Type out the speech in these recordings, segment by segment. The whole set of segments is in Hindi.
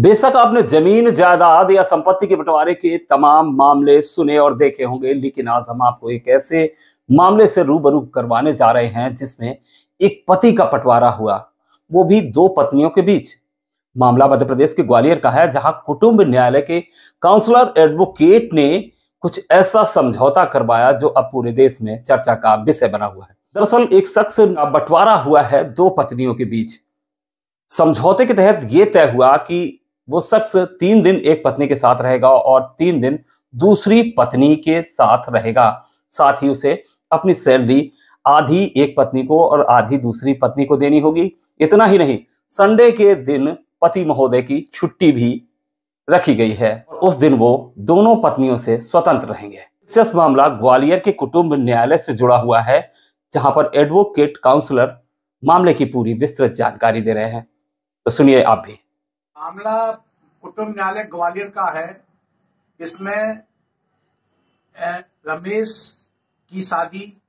बेशक आपने ज़मीन, जायदाद या संपत्ति के बंटवारे के तमाम मामले सुने और देखे होंगे, लेकिन आज हम आपको एक ऐसे मामले से रूबरू करवाने जा रहे हैं, जिसमें एक पति का बंटवारा हुआ। वो भी दो पत्नियों के बीच। मामला मध्य प्रदेश के ग्वालियर का है, जहाँ कुटुंब न्यायालय के काउंसलर एडवोकेट ने कुछ ऐसा समझौता करवाया, जो अब पूरे देश में चर्चा का विषय बना हुआ है। दरअसल एक शख्स बंटवारा हुआ है दो पत्नियों के बीच। समझौते के तहत यह तय हुआ कि वो शख्स तीन दिन एक पत्नी के साथ रहेगा और तीन दिन दूसरी पत्नी के साथ रहेगा। साथ ही उसे अपनी सैलरी आधी एक पत्नी को और आधी दूसरी पत्नी को देनी होगी। इतना ही नहीं, संडे के दिन पति महोदय की छुट्टी भी रखी गई है। उस दिन वो दोनों पत्नियों से स्वतंत्र रहेंगे। दिलचस्प मामला ग्वालियर के कुटुंब न्यायालय से जुड़ा हुआ है, जहाँ पर एडवोकेट काउंसलर मामले की पूरी विस्तृत जानकारी दे रहे हैं। तो सुनिए आप भी। मामला कुटुंब न्यायालय ग्वालियर का है। इसमें रमेश की शादी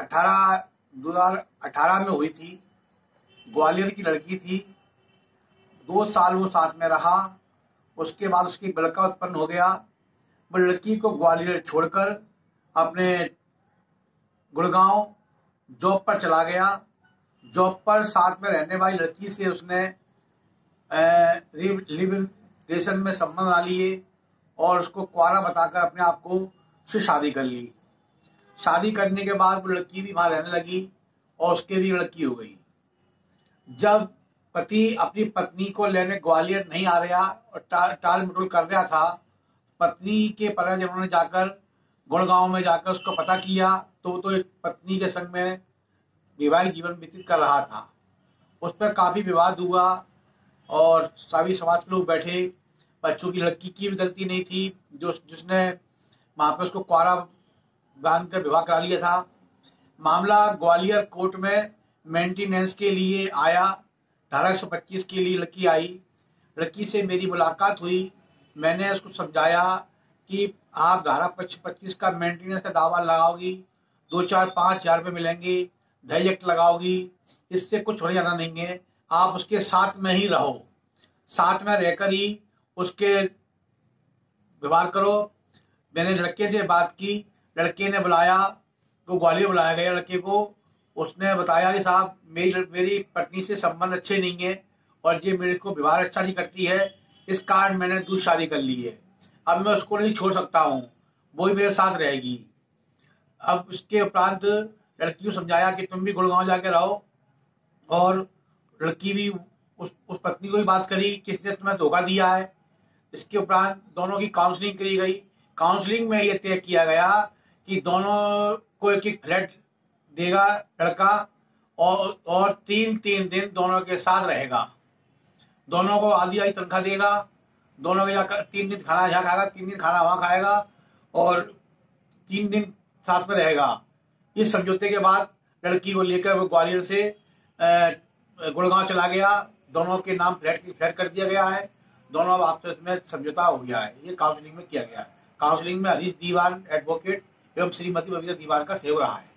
18 2018 में हुई थी। ग्वालियर की लड़की थी। दो साल वो साथ में रहा। उसके बाद उसकी लड़का उत्पन्न हो गया। वो लड़की को ग्वालियर छोड़कर अपने गुड़गांव जॉब पर चला गया। जॉब पर साथ में रहने वाली लड़की से उसने रिलेशन में संबंध ला लिए और उसको कुआरा बताकर अपने आप को उससे शादी कर ली। शादी करने के बाद वो लड़की भी वहाँ रहने लगी और उसके भी लड़की हो गई। जब पति अपनी पत्नी को लेने ग्वालियर नहीं आ रहा और टा, टाल मटोल कर रहा था पत्नी के पर जब उन्होंने जाकर गुड़गांव में जाकर उसको पता किया तो वो तो एक पत्नी के संग में वैवाहिक जीवन व्यतीत कर रहा था। उस पर काफ़ी विवाद हुआ और सभी समाज के लोग बैठे, बच्चों की लड़की की भी गलती नहीं थी, जो जिसने वहाँ पर उसको कुआरा बाँध कर विवाह करा लिया था। मामला ग्वालियर कोर्ट में मेंटेनेंस के लिए आया, धारा एक सौ पच्चीस के लिए लड़की आई। लड़की से मेरी मुलाकात हुई, मैंने उसको समझाया कि आप धारा पच्चीस का मेंटेनेंस का दावा लगाओगी, दो चार पाँच हज़ार रुपये मिलेंगे दहेज एक्ट लगाओगी, इससे कुछ होने जाना नहीं है। आप उसके साथ में ही रहो। साथ में रहकर ही उसके व्यवहार करो। मैंने लड़के से बात की। लड़के ने बुलाया तो ग्वालियर बुलाया गया लड़के को। उसने बताया कि साहब, मेरी मेरी पत्नी से संबंध अच्छे नहीं है और ये मेरे को व्यवहार अच्छा नहीं करती है। इस कारण मैंने दूसरी शादी कर ली है। अब मैं उसको नहीं छोड़ सकता हूँ। वो ही मेरे साथ रहेगी। अब इसके उपरांत लड़की को समझाया कि तुम भी गुड़गांव जाके रहो और लड़की भी उस उस पत्नी को भी बात करी, किसने तुम्हें धोखा दिया है? इसके उपरांत दोनों की काउंसलिंग करी गई। काउंसलिंग में यह तय किया गया कि दोनों को एक एक फ्लैट देगा लड़का और और तीन तीन दिन दोनों के साथ रहेगा। दोनों को आधी आधी तनख्वाह देगा। दोनों के जाकर तीन दिन खाना यहाँ खाएगा, तीन दिन खाना वहाँ खाएगा और तीन दिन साथ में रहेगा। इस समझौते के बाद लड़की को लेकर वो ग्वालियर से गुड़गांव चला गया। दोनों के नाम फ्लैट फ्लैट कर दिया गया है। दोनों आपस में समझौता हो गया है। ये काउंसलिंग में किया गया है। काउंसलिंग में हरीश दीवान एडवोकेट एवं श्रीमती बबीता दीवान का सेव रहा है।